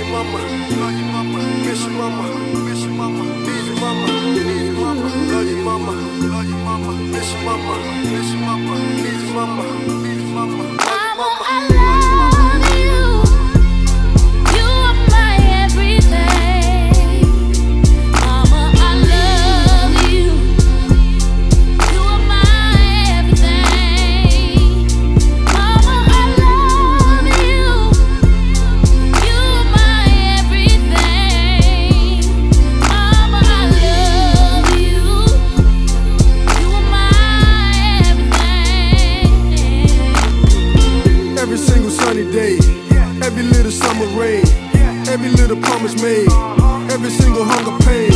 your mama, love your mama, miss your mama, miss your mama, need your mama, need your mama, love your mama, love your mama, miss your mama, miss your mama, need your mama, day, every little summer rain, every little promise made, every single hunger pain,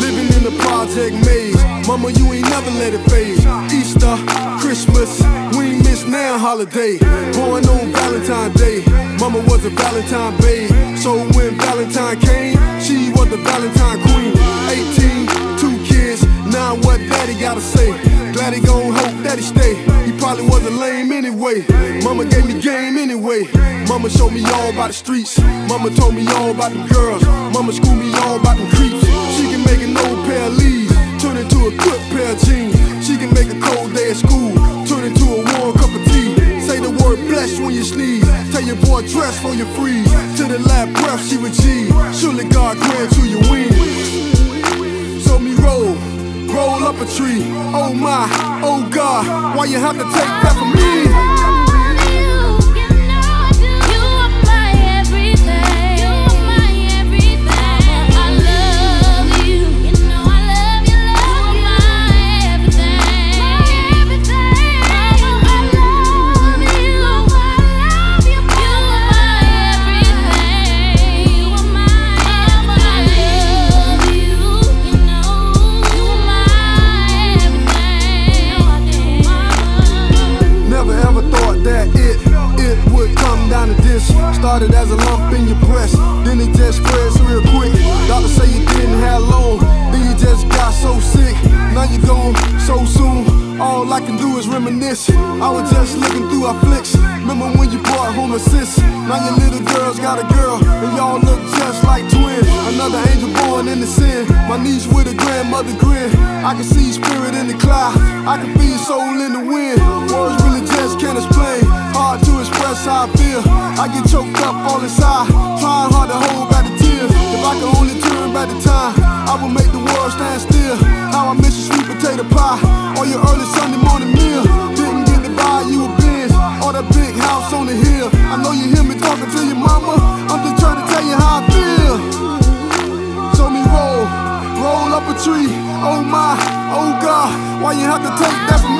living in the project maze. Mama, you ain't never let it fade. Easter, Christmas, we ain't miss now holiday. Born on Valentine's Day, Mama was a Valentine babe. So when Valentine came, she was the Valentine queen. 18, two kids, now what daddy gotta say? Glad he gon' he stay. He probably wasn't lame anyway. Mama gave me game anyway. Mama showed me all about the streets. Mama told me all about the girls. Mama schooled me all about them creeps. She can make an old pair of leaves turn into a good pair of jeans. She can make a cold day at school turn into a warm cup of tea. Say the word bless when you sneeze. Tell your boy dress for your freeze. To the last breath she would G. Surely God grant to your wings. So me roll, roll up a tree. Oh my, oh God, why you have to take that from me? This. Started as a lump in your breast, then it just spreads real quick. Doctor say you didn't have long, then you just got so sick. Now you gone so soon. All I can do is reminisce. I was just looking through our flicks. Remember when you brought home a sis? Now your little girl's got a girl, and y'all look just like twins. Another angel born in the sin. My niece with a grandmother grin. I can see spirit in the cloud. I can feel soul in the wind. Words really just. Hard to express how I feel. I get choked up all inside. Trying hard to hold back the tears. If I could only turn back the time, I would make the world stand still. How I miss your sweet potato pie. Or your early Sunday morning meal. Didn't get to buy you a Benz. Or that big house on the hill. I know you hear me talking to your mama. I'm just trying to tell you how I feel. So me roll, roll up a tree. Oh my, oh God, why you have to take that from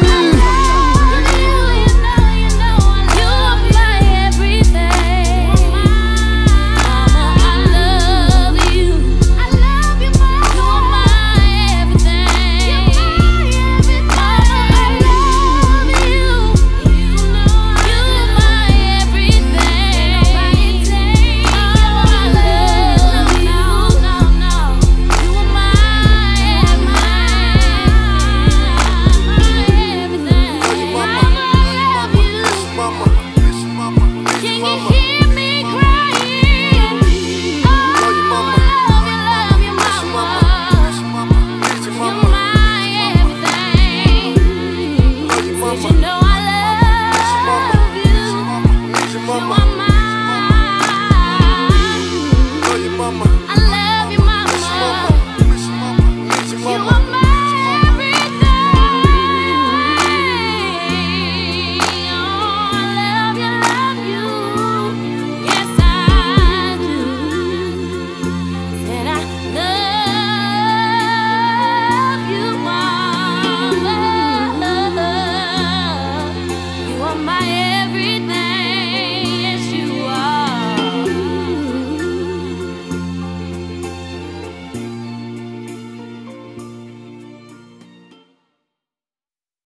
know